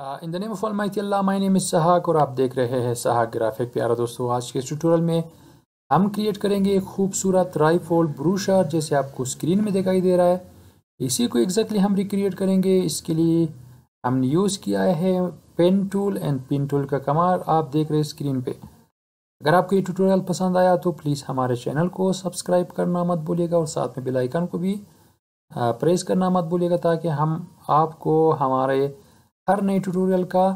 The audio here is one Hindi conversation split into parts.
In the name of almighty Allah my name is सहाक और आप देख रहे हैं सहाक ग्राफिक प्यारा दोस्तों, आज के इस ट्यूटोरियल में हम क्रिएट करेंगे एक खूबसूरत राइफोल्ड ब्रूशर जैसे आपको स्क्रीन में दिखाई दे रहा है। इसी को एग्जैक्टली हम रिक्रिएट करेंगे। इसके लिए हमने यूज़ किया है pen tool and pen tool का कमाल। आप देख रहे हैं स्क्रीन पे। अगर आपको ये ट्यूटोरियल पसंद आया तो प्लीज़ हमारे चैनल को सब्सक्राइब करना मत भूलिएगा और साथ में बेल आइकन को भी प्रेस करना मत भूलिएगा ताकि हम आपको, हमारे हर नए ट्यूटोरियल का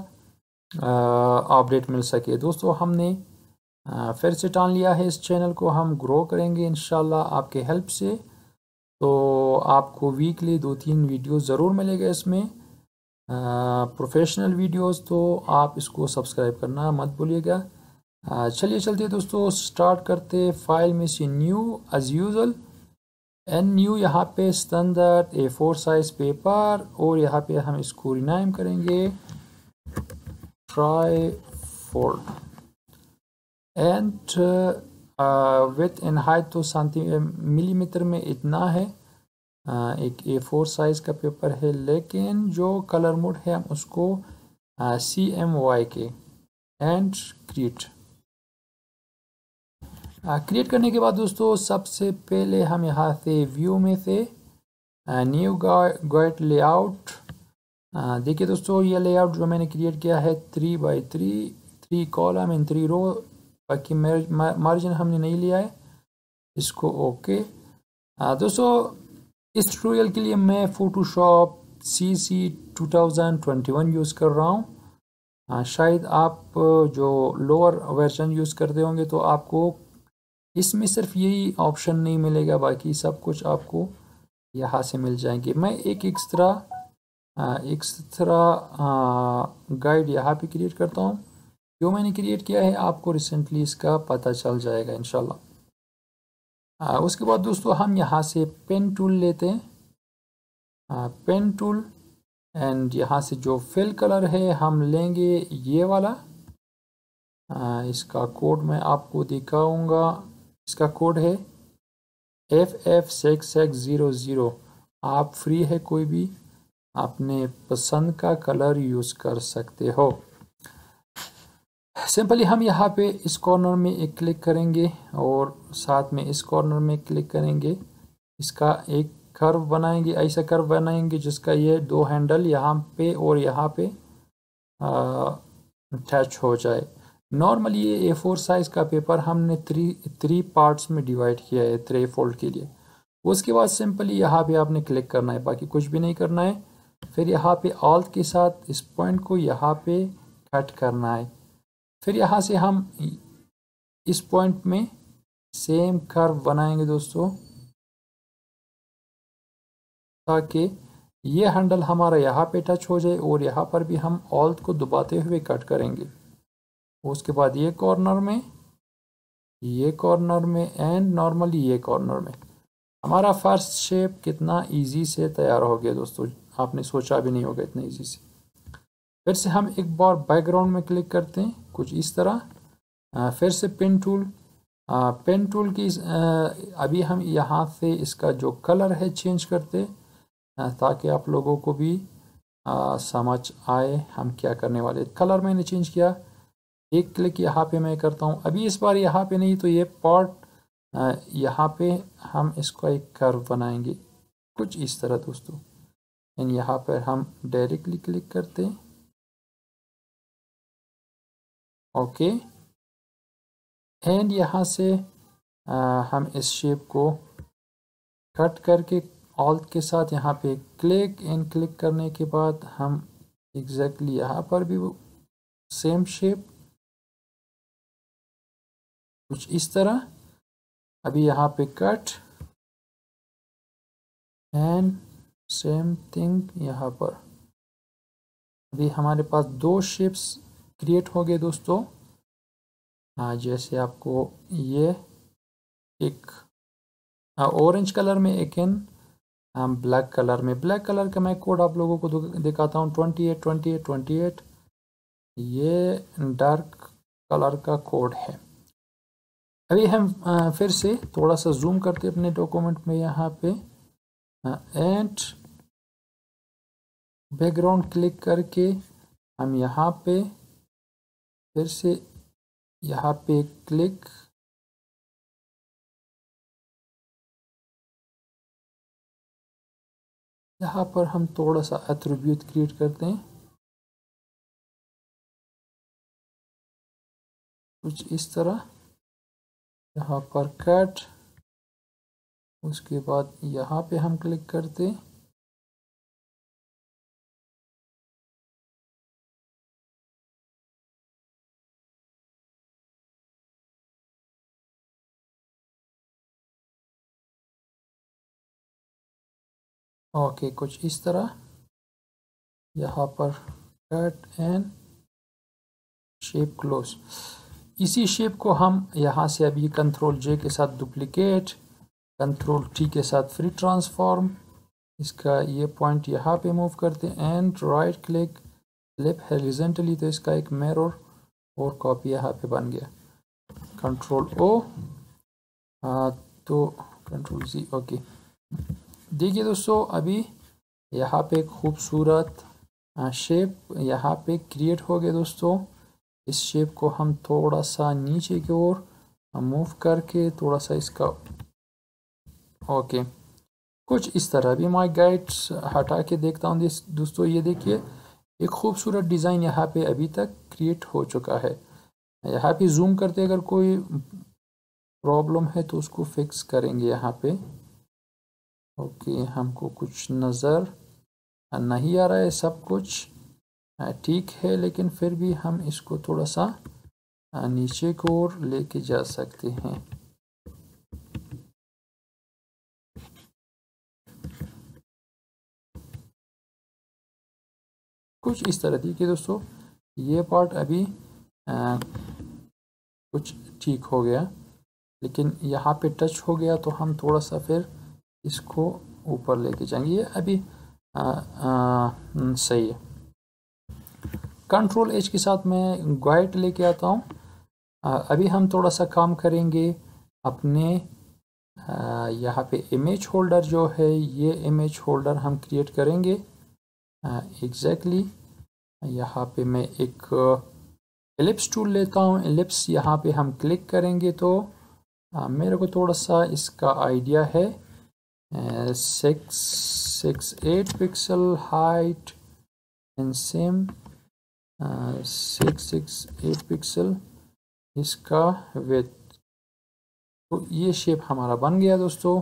अपडेट मिल सके। दोस्तों हमने आ, फिर से टान लिया है इस चैनल को। हम ग्रो करेंगे इन आपके हेल्प से। तो आपको वीकली दो तीन वीडियो ज़रूर मिलेगा इसमें। प्रोफेशनल वीडियोस तो आप इसको सब्सक्राइब करना मत भूलिएगा। चलिए चलते दोस्तों। स्टार्ट करते फ़ाइल में से न्यू एज यूजल एन यू यहाँ पे standard A four size paper और यहाँ पे हम इसको रिनाइम करेंगे। Trifold and width in height तो सेंटी मिलीमीटर में इतना है। Uh, एक ए फोर साइज़ का पेपर है लेकिन जो कलर मोड है हम उसको C M Y K. And create create करने के बाद दोस्तों, सबसे पहले हम यहाँ से व्यू में से न्यू गाइड लेआउट देखिए दोस्तों ये लेआउट जो मैंने क्रिएट किया है three by three three column in three row बाकी मार्जिन हमने नहीं लिया है, इसको ओके दोस्तों, इस ट्यूटोरियल के लिए मैं Photoshop C C two thousand twenty one use कर रहा हूँ। शायद आप जो लोअर वर्जन यूज़ करते होंगे तो आपको इसमें सिर्फ़ यही ऑप्शन नहीं मिलेगा बाकी सब कुछ आपको यहाँ से मिल जाएँगे। मैं एक एक्स्ट्रा एक्स्ट्रा गाइड यहाँ पे क्रिएट करता हूँ। जो मैंने क्रिएट किया है आपको रिसेंटली इसका पता चल जाएगा इनशाला उसके बाद दोस्तों हम यहाँ से पेन टूल लेते हैं। पेन टूल एंड यहाँ से जो फिल कलर है हम लेंगे ये वाला। आ, इसका कोड मैं आपको दिखाऊँगा। इसका कोड है F F six X zero zero आप फ्री है कोई भी अपने पसंद का कलर यूज़ कर सकते हो। सिंपली हम यहाँ पे इस कॉर्नर में एक क्लिक करेंगे और साथ में इस कॉर्नर में क्लिक करेंगे। इसका एक कर्व बनाएँगे, ऐसा कर्व बनाएँगे जिसका ये दो हैंडल यहाँ पे और यहाँ पे अटैच हो जाए। नॉर्मली ये ए फोर साइज़ का पेपर हमने थ्री थ्री पार्ट्स में डिवाइड किया है थ्री फोल्ड के लिए। उसके बाद सिंपली यहाँ पे आपने क्लिक करना है, बाकी कुछ भी नहीं करना है। फिर यहाँ पे ऑल्ट के साथ इस पॉइंट को यहाँ पे कट करना है। फिर यहाँ से हम इस पॉइंट में सेम कर्व बनाएँगे दोस्तों। ताकि ये हैंडल हमारा यहाँ पे टच हो जाए और यहाँ पर भी हम ऑल्ट को दबाते हुए कट करेंगे। उसके बाद ये कॉर्नर में, ये कॉर्नर में एंड नॉर्मली ये कॉर्नर में। हमारा फ़र्स्ट शेप कितना इजी से तैयार हो गया दोस्तों। आपने सोचा भी नहीं होगा इतना इजी से। फिर से हम एक बार बैकग्राउंड में क्लिक करते हैं, कुछ इस तरह। फिर से पेन टूल पेन टूल की अभी हम यहाँ से इसका जो कलर है चेंज करते ताकि आप लोगों को भी समझ आए हम क्या करने वाले कलर मैंने चेंज किया। एक क्लिक यहाँ पे मैं करता हूँ। अभी इस बार यहाँ पे नहीं तो ये पॉट यहाँ पे हम इसको एक कर्व बनाएँगे। कुछ इस तरह दोस्तों। एंड यहाँ पर हम डायरेक्टली क्लिक करते हैं। ओके एंड यहाँ से आ, हम इस शेप को कट करके ऑल के साथ यहाँ पे क्लिक एंड क्लिक करने के बाद हम एग्जैक्टली exactly यहाँ पर भी वो सेम शेप कुछ इस तरह। अभी यहाँ पे कट एंड सेम थिंग यहाँ पर। अभी हमारे पास दो शेप्स क्रिएट हो गए दोस्तों। हाँ जैसे आपको ये एक ऑरेंज कलर में एक इन ब्लैक कलर में ब्लैक कलर का मैं कोड आप लोगों को दिखाता हूँ। Twenty eight twenty eight twenty eight ये डार्क कलर का कोड है। अभी हम फिर से थोड़ा सा जूम करते अपने डॉक्यूमेंट में यहाँ पे एंड बैकग्राउंड क्लिक करके हम यहाँ पे, फिर से यहाँ पे क्लिक यहाँ पर हम थोड़ा सा एट्रीब्यूट क्रिएट करते हैं। कुछ इस तरह। यहाँ पर कट उसके बाद यहाँ पे हम क्लिक करते ओके कुछ इस तरह। यहाँ पर कट एंड शेप क्लोज इसी शेप को हम यहाँ से अभी कंट्रोल जे के साथ डुप्लीकेट कंट्रोल टी के साथ फ्री ट्रांसफॉर्म इसका ये पॉइंट यहाँ पे मूव करते हैं and right click flip horizontally तो इसका एक मिरर और कॉपी यहाँ पे बन गया। कंट्रोल ओ तो कंट्रोल जी ओके देखिए दोस्तों, अभी यहाँ पे खूबसूरत शेप यहाँ पे क्रिएट हो गया दोस्तों। इस शेप को हम थोड़ा सा नीचे की ओर मूव करके थोड़ा सा इसका ओके कुछ इस तरह भी माई गाइड्स हटा के देखता हूँ। दोस्तों, ये देखिए, एक खूबसूरत डिज़ाइन यहाँ पे अभी तक क्रिएट हो चुका है। यहाँ पे जूम करते अगर कोई प्रॉब्लम है तो उसको फिक्स करेंगे यहाँ पे। ओके हमको कुछ नज़र नहीं आ रहा है सब कुछ। ठीक है लेकिन फिर भी हम इसको थोड़ा सा नीचे को ओर लेके जा सकते हैं। कुछ इस तरह देखिए दोस्तों ये पार्ट अभी आ, कुछ ठीक हो गया लेकिन यहाँ पे टच हो गया तो हम थोड़ा सा फिर इसको ऊपर लेके जाएँगे। ये अभी आ, आ, सही है। कंट्रोल एच के साथ मैं गाइड लेके आता हूँ। अभी हम थोड़ा सा काम करेंगे अपने यहाँ पे इमेज होल्डर जो है ये इमेज होल्डर हम क्रिएट करेंगे। एग्जैक्टली exactly, यहाँ पे मैं एक एलिप्स टूल लेता हूँ। एलिप्स यहाँ पे हम क्लिक करेंगे तो आ, मेरे को थोड़ा सा इसका आइडिया है। Six six eight pixel height and same six six eight pixel इसका विथ तो ये शेप हमारा बन गया दोस्तों।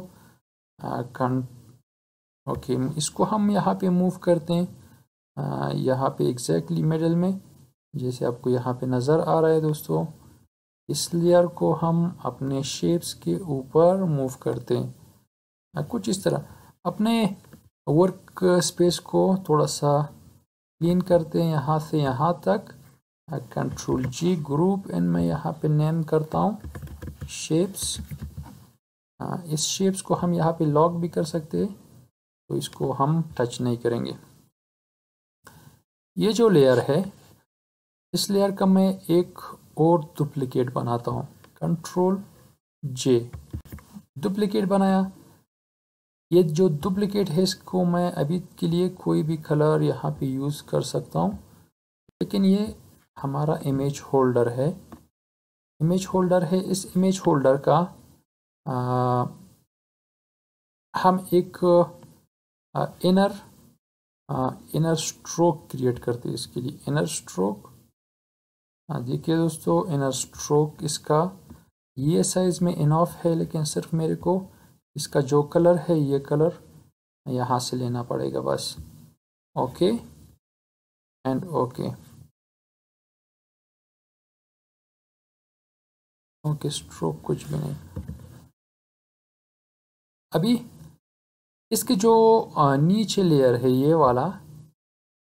ओके इसको हम यहाँ पे मूव करते हैं। यहाँ पे एग्जैक्टली मिडल में, जैसे आपको यहाँ पे नज़र आ रहा है दोस्तों। इस लेयर को हम अपने शेप्स के ऊपर मूव करते हैं। कुछ इस तरह। अपने वर्क स्पेस को थोड़ा सा क्लीन करते हैं यहाँ से यहाँ तक। कंट्रोल जी ग्रुप एंड मैं यहाँ पे नेम करता हूँ। शेप्स इस शेप्स को हम यहाँ पे लॉक भी कर सकते हैं तो इसको हम टच नहीं करेंगे। ये जो लेयर है, इस लेयर का मैं एक और डुप्लीकेट बनाता हूँ। कंट्रोल जे डुप्लीकेट बनाया। ये जो डुप्लीकेट है इसको मैं अभी के लिए कोई भी कलर यहाँ पे यूज़ कर सकता हूँ। लेकिन ये हमारा इमेज होल्डर है। इमेज होल्डर है। इस इमेज होल्डर का आ, हम एक आ, इनर आ, इनर स्ट्रोक क्रिएट करते हैं इसके लिए। इनर स्ट्रोक देखिए दोस्तों इनर स्ट्रोक इसका ये साइज़ में इनऑफ है लेकिन सिर्फ़ मेरे को इसका जो कलर है, ये कलर यहाँ से लेना पड़ेगा बस। Okay? And okay. Okay stroke कुछ भी नहीं। अभी इसके जो नीचे लेयर है, ये वाला,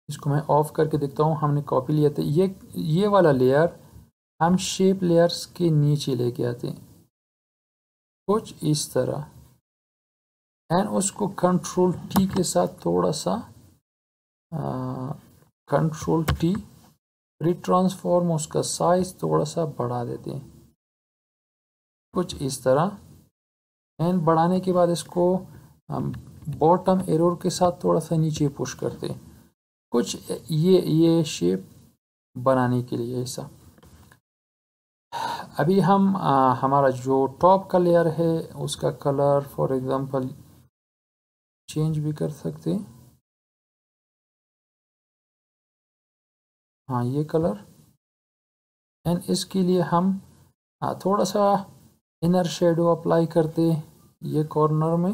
इसको मैं ऑफ़ करके देखता हूँ, हमने कॉपी लिया था। ये ये वाला लेयर हम शेप लेयर्स के नीचे लेके आते हैं। कुछ इस तरह। एंड उसको कंट्रोल टी के साथ थोड़ा सा कंट्रोल टी रिट्रांसफॉर्म उसका साइज़ थोड़ा सा बढ़ा देते हैं। कुछ इस तरह। एंड बढ़ाने के बाद इसको हम बॉटम एरोर के साथ थोड़ा सा नीचे पुश करते हैं। कुछ ये ये शेप बनाने के लिए ऐसा। अभी हम आ, हमारा जो टॉप का लेयर है उसका कलर फॉर एग्जांपल चेंज भी कर सकते हाँ। ये कलर एंड इसके लिए हम आ, थोड़ा सा इनर शेडो अप्लाई करते ये कॉर्नर में।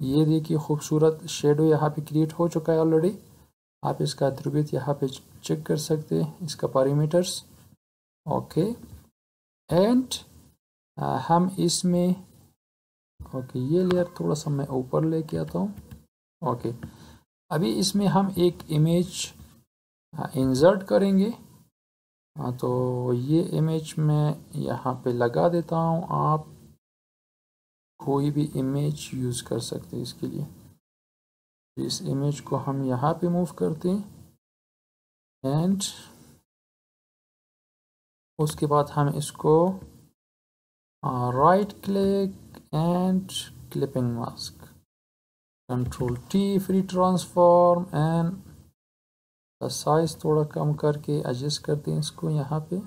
ये देखिए खूबसूरत शेडो यहाँ पे क्रिएट हो चुका है ऑलरेडी आप इसका ध्रुवित यहाँ पे चेक कर सकते हैं इसका पैरामीटर्स ओके एंड हम इसमें ओके ये लेयर थोड़ा सा मैं ऊपर लेके आता हूँ। ओके अभी इसमें हम एक इमेज इंसर्ट करेंगे। हाँ तो ये इमेज मैं यहाँ पे लगा देता हूँ। आप कोई भी इमेज यूज़ कर सकते हैं इसके लिए। इस इमेज को हम यहाँ पे मूव करते हैं। एंड उसके बाद हम इसको right click and clipping mask control T free transform and size थोड़ा कम करके एडजस्ट करते हैं इसको यहाँ पे.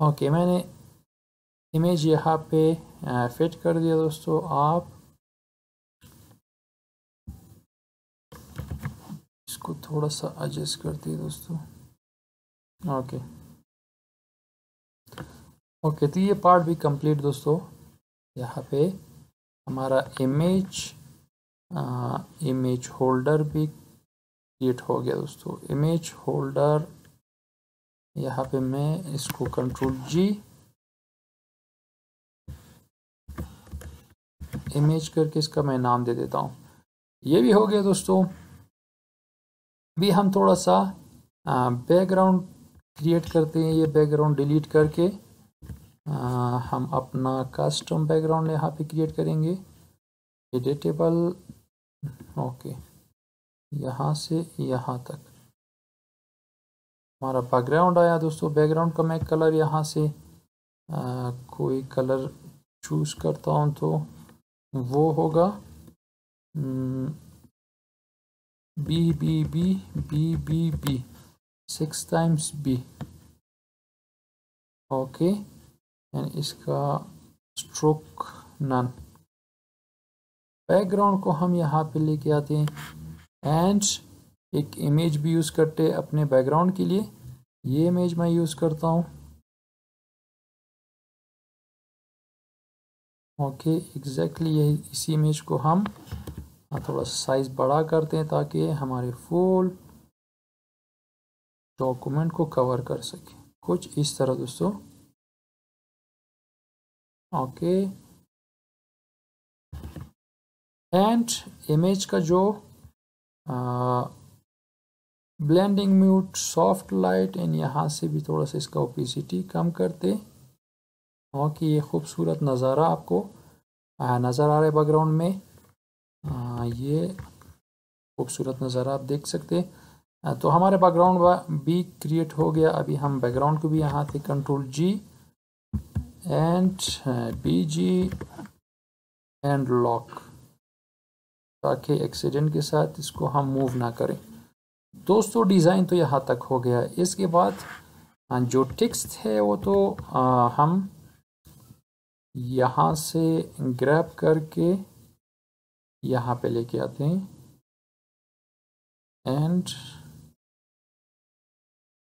ओके, मैंने इमेज यहाँ पे फिट कर दिया दोस्तों, आप इसको थोड़ा सा एडजस्ट करते हैं दोस्तों। ओके। ओके तो ये पार्ट भी कंप्लीट दोस्तों। यहाँ पे हमारा इमेज इमेज होल्डर भी क्रिएट हो गया दोस्तों। इमेज होल्डर यहाँ पे मैं इसको कंट्रोल जी इमेज करके इसका मैं नाम दे देता हूँ। ये भी हो गया दोस्तों। भी हम थोड़ा सा बैकग्राउंड क्रिएट करते हैं। ये बैकग्राउंड डिलीट करके आ, हम अपना कस्टम बैकग्राउंड यहाँ पे क्रिएट करेंगे। एडिटेबल ओके यहाँ से यहाँ तक। हमारा बैकग्राउंड आया दोस्तों। बैकग्राउंड का मैं कलर यहाँ से आ, कोई कलर चूज़ करता हूँ तो वो होगा B B B B B B six times B okay and इसका स्ट्रोक नन बैकग्राउंड को हम यहाँ पे लेके आते हैं। एंड एक इमेज भी यूज़ करते अपने बैकग्राउंड के लिए। ये इमेज मैं यूज़ करता हूँ। ओके एग्जैक्टली यही इसी इमेज को हम हाँ, थोड़ा साइज़ बड़ा करते हैं ताकि हमारे फुल डॉक्यूमेंट को कवर कर सके। कुछ इस तरह दोस्तों। ओके एंड इमेज का जो आ, blending mode, soft light, and यहाँ से भी थोड़ा सा इसका ओपिसिटी कम करते और कि ये खूबसूरत नज़ारा आपको नज़र आ रहा है बैकग्राउंड में। ये खूबसूरत नज़ारा आप देख सकते तो हमारे बैकग्राउंड भी क्रिएट हो गया। अभी हम बैकग्राउंड को भी यहाँ थे control G and B G and lock ताकि एक्सीडेंट के साथ इसको हम मूव ना करें। दोस्तों डिज़ाइन तो यहाँ तक हो गया। इसके बाद हाँ, जो टेक्स्ट है वो तो हम यहाँ से ग्रैब करके यहाँ पे लेके आते हैं। एंड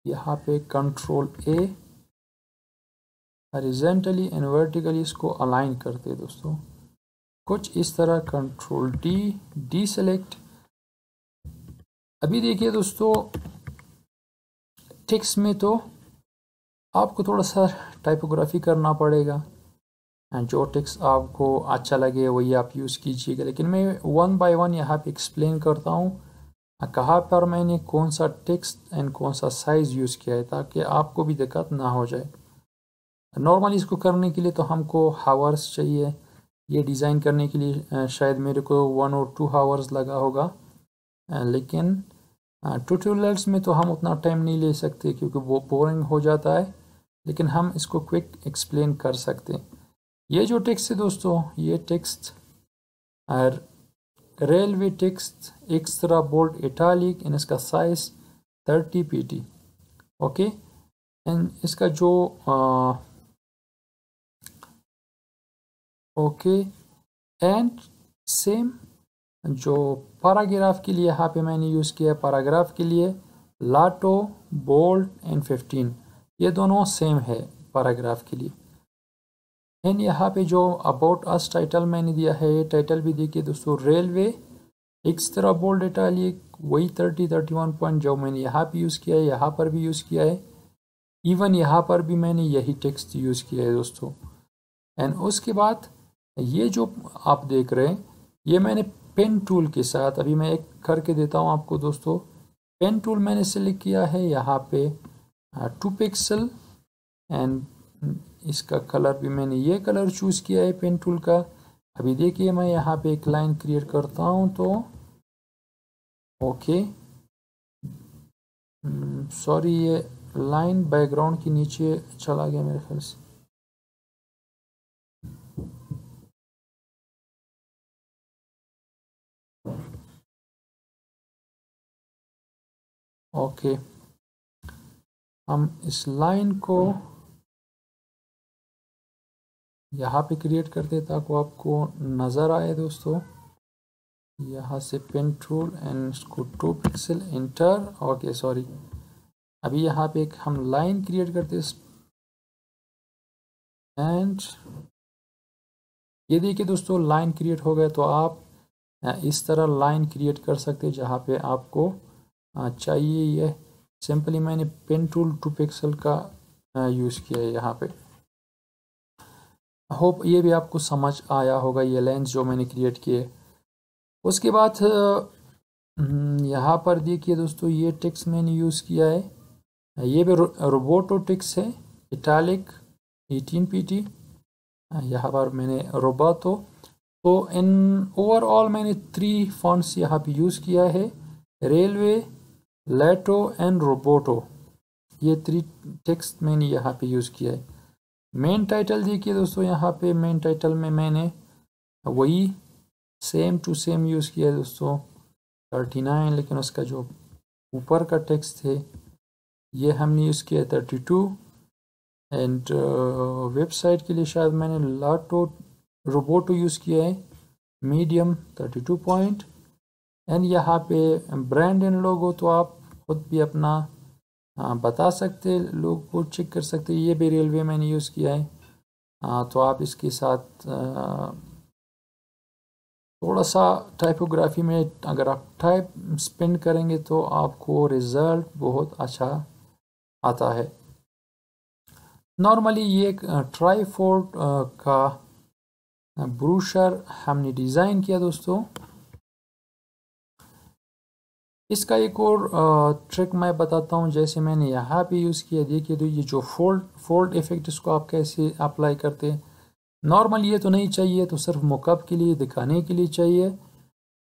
यहाँ पे control A horizontally and vertically इसको अलाइन करते हैं दोस्तों। कुछ इस तरह कंट्रोल डी डी सेलेक्ट अभी देखिए दोस्तों टेक्स्ट में तो आपको थोड़ा सा टाइपोग्राफी करना पड़ेगा। एंड जो टेक्स्ट आपको अच्छा लगे वही आप यूज़ कीजिएगा। लेकिन मैं वन बाय वन यहाँ पे एक्सप्लेन करता हूँ कहाँ पर मैंने कौन सा टेक्स्ट एंड कौन सा साइज़ यूज़ किया है, ताकि आपको भी दिक्कत ना हो जाए। नॉर्मली इसको करने के लिए तो हमको हावर्स चाहिए। ये डिज़ाइन करने के लिए शायद मेरे को वन और टू हावर्स लगा होगा। लेकिन ट्यूटोरियल्स में तो हम उतना टाइम नहीं ले सकते क्योंकि वो बोरिंग हो जाता है, लेकिन हम इसको क्विक एक्सप्लेन कर सकते हैं। ये जो टेक्स्ट है दोस्तों, ये टेक्स्ट और Raleway text extra bold italic in इसका size thirty P T okay and इसका जो ओके एंड सेम जो पैराग्राफ के लिए यहाँ पे मैंने यूज़ किया है पैराग्राफ के लिए लाटो बोल्ड एंड फिफ्टीन ये दोनों सेम है पैराग्राफ के लिए। एंड यहाँ पे जो अबाउट अस टाइटल मैंने दिया है, ये टाइटल भी देखिए दोस्तों रेलवे एक्स तरह बोल्ड इटालिक वही थर्टी थर्टी वन पॉइंट जो मैंने यहाँ पे यूज़ किया है, यहाँ पर भी यूज़ किया है। इवन यहाँ पर भी मैंने यही टेक्स्ट यूज़ किया है दोस्तों। एंड उसके बाद ये जो आप देख रहे हैं, ये मैंने पेन टूल के साथ अभी मैं एक करके देता हूँ आपको दोस्तों। पेन टूल मैंने सेलेक्ट किया है यहाँ पे टू पिक्सल एंड इसका कलर भी मैंने ये कलर चूज़ किया है पेन टूल का। अभी देखिए मैं यहाँ पे एक लाइन क्रिएट करता हूँ तो ओके सॉरी hmm, ये लाइन बैकग्राउंड के नीचे चला गया मेरे ख्याल से। ओके। हम इस लाइन को यहाँ पे क्रिएट करते ताकि आपको नज़र आए दोस्तों। यहाँ से पेन टूल एंड इसको two pixel enter okay sorry अभी यहाँ पे एक हम लाइन क्रिएट करते एंड ये देखिए दोस्तों लाइन क्रिएट हो गया तो आप इस तरह लाइन क्रिएट कर सकते हैं जहाँ पे आपको चाहिए ये सिंपली मैंने पेन टूल टू पिक्सल का यूज़ किया है यहाँ पे। होप ये भी आपको समझ आया होगा ये लेंस जो मैंने क्रिएट किए। उसके बाद हम्म, यहाँ पर देखिए दोस्तों ये टिक्स मैंने यूज़ किया है। ये भी रोबोटो टिक्स है इटालिक 18 पीटी यहाँ पर मैंने रोबातो तो इन ओवरऑल मैंने थ्री फॉन्ट्स यहाँ पे यूज़ किया है। रेलवे लेटो एंड रोबोटो ये थ्री टेक्स्ट मैंने यहाँ पे यूज़ किया है। मेन टाइटल देखिए दोस्तों, यहाँ पे मेन टाइटल में मैंने वही सेम टू सेम यूज़ किया है दोस्तों। थर्टी नाइन लेकिन उसका जो ऊपर का टेक्स्ट है, ये हमने यूज़ किया थर्टी टू एंड वेबसाइट के लिए शायद मैंने लाटो रोबोटो यूज़ किया है। Medium thirty two point and यहाँ पे ब्रांड एंड लोगो तो आप खुद भी अपना हाँ बता सकते, लोग वो चेक कर सकते ये भी रेलवे मैंने यूज़ किया है। हाँ तो आप इसके साथ थोड़ा सा टाइपोग्राफी में अगर आप टाइप स्पेंड करेंगे तो आपको रिज़ल्ट बहुत अच्छा आता है। नॉर्मली ये एक ट्राईफोर्ड का, ब्रूशर हमने डिज़ाइन किया दोस्तों। इसका एक और ट्रिक मैं बताता हूँ, जैसे मैंने यहाँ पे यूज़ किया, देखिए तो ये जो फोल्ड फोल्ड इफ़ेक्ट इसको आप कैसे अप्लाई करते हैं। नॉर्मल ये तो नहीं चाहिए तो सिर्फ़ मुकअप के लिए, दिखाने के लिए चाहिए।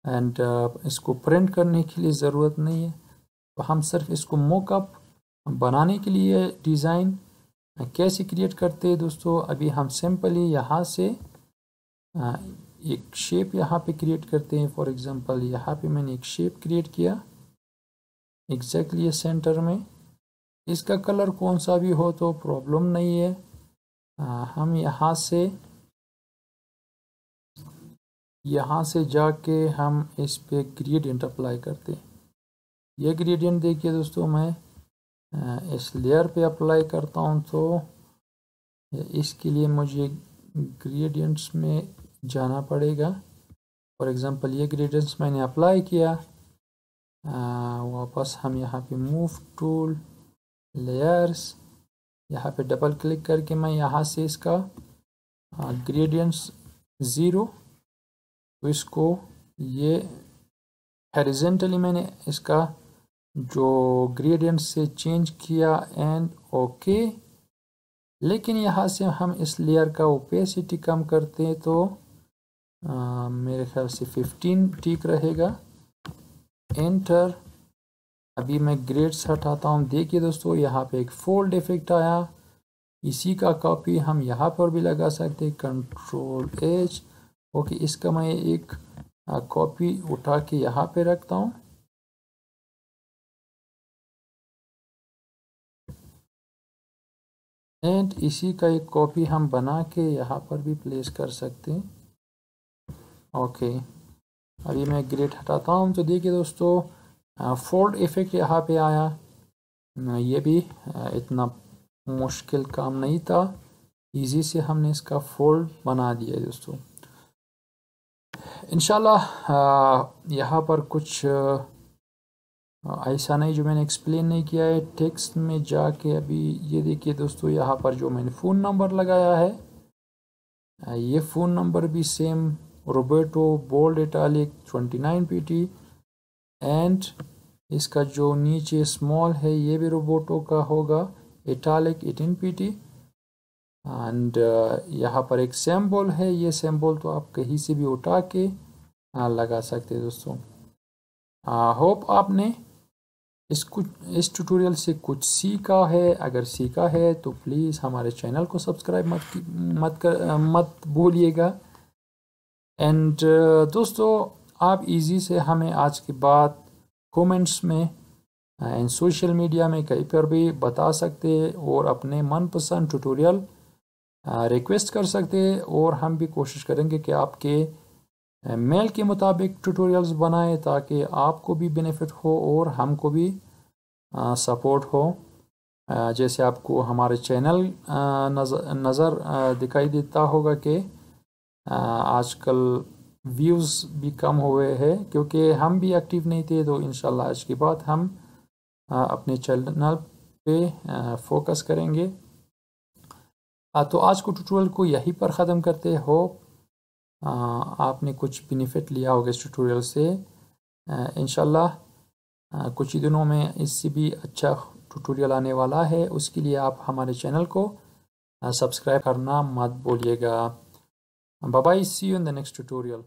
एंड इसको प्रिंट करने के लिए ज़रूरत नहीं है। तो हम सिर्फ़ इसको मोकअप बनाने के लिए डिज़ाइन कैसे क्रिएट करते हैं दोस्तों? अभी हम सिंपली यहाँ से एक शेप यहाँ पे क्रिएट करते हैं। फॉर एग्ज़ाम्पल यहाँ पे मैंने एक शेप क्रिएट किया। एग्जैक्टली सेंटर में। इसका कलर कौन सा भी हो तो प्रॉब्लम नहीं है। आ, हम यहाँ से यहाँ से जाके हम इस पे ग्रेडियंट अप्लाई करते हैं। ये ग्रेडियंट देखिए दोस्तों मैं इस लेयर पे अप्लाई करता हूँ तो इसके लिए मुझे ग्रेडियंट्स में जाना पड़ेगा। फॉर एग्ज़ाम्पल ये ग्रेडियंट्स मैंने अप्लाई किया। वापस हम यहाँ पे मूव टूल लेयर्स यहाँ पे डबल क्लिक करके मैं यहाँ से इसका ग्रेडियंट्स ज़ीरो तो इसको ये हरिजेंटली मैंने इसका जो ग्रेडियंट से चेंज किया एंड ओके okay. लेकिन यहाँ से हम इस लेयर का ओपेसिटी कम करते हैं तो आ, मेरे ख्याल से 15 ठीक रहेगा एंटर अभी मैं ग्रेड्स हटाता हूँ। देखिए दोस्तों, यहाँ पे एक फोल्ड इफ़ेक्ट आया। इसी का कॉपी हम यहाँ पर भी लगा सकते हैं। कंट्रोल एच ओके, इसका मैं एक कॉपी उठा के यहाँ पे रखता हूँ। एंड इसी का एक कॉपी हम बना के यहाँ पर भी प्लेस कर सकते हैं। ओके। अभी मैं ग्रेड हटाता हूँ। तो देखिए दोस्तों फोल्ड इफ़ेक्ट यहाँ पे आया। ये भी इतना मुश्किल काम नहीं था। इजी से हमने इसका फोल्ड बना दिया दोस्तों। इनशाला यहाँ पर कुछ ऐसा नहीं जो मैंने एक्सप्लेन नहीं किया है। टेक्स्ट में जाके अभी ये देखिए दोस्तों, यहाँ पर जो मैंने फ़ोन नंबर लगाया है ये फ़ोन नंबर भी same Roboto bold italic 29 PT and इसका जो नीचे स्मॉल है, ये भी रोबोटो का होगा, इटालिक 18 पीटी एंड यहाँ पर एक सैम्बल है, ये सैम्बल तो आप कहीं से भी उठा के लगा सकते दोस्तों। होप आपने इस कुछ, इस ट्यूटोरियल से कुछ सीखा है, अगर सीखा है तो प्लीज़ हमारे चैनल को सब्सक्राइब मत मत कर मत भूलिएगा। एंड दोस्तों, आप इजी से हमें आज के बाद कमेंट्स में एंड सोशल मीडिया में कहीं पर भी बता सकते हैं और अपने मनपसंद ट्यूटोरियल रिक्वेस्ट कर सकते हैं और हम भी कोशिश करेंगे कि आपके मेल के मुताबिक ट्यूटोरियल्स बनाएँ ताकि आपको भी बेनिफिट हो और हमको भी सपोर्ट हो। जैसे आपको हमारे चैनल नज़र नज़र दिखाई देता होगा कि आजकल व्यूज़ भी कम हुए हैं, क्योंकि हम भी एक्टिव नहीं थे तो इन आज के बाद हम अपने चैनल पे फोकस करेंगे। तो आज को ट्यूटोरियल को यहीं पर ख़त्म करते हो। आपने कुछ बेनिफिट लिया होगा इस ट्यूटोरियल से। इन कुछ ही दिनों में इससे भी अच्छा ट्यूटोरियल आने वाला है। उसके लिए आप हमारे चैनल को सब्सक्राइब करना मत बोलिएगा Bye bye. See you in the next tutorial.